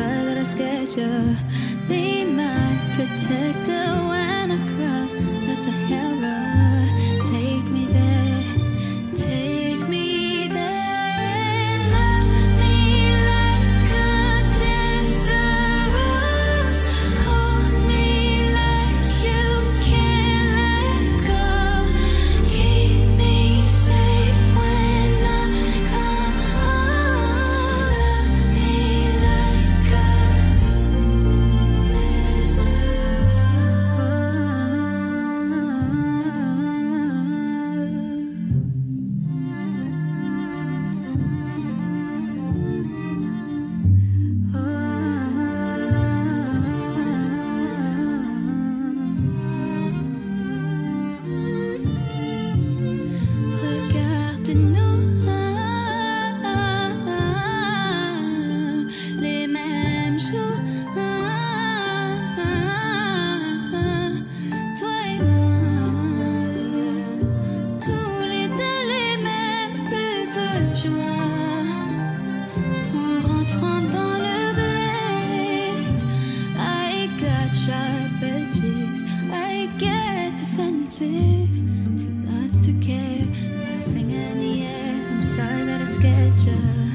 that I scared you. Be my protection. sketch you.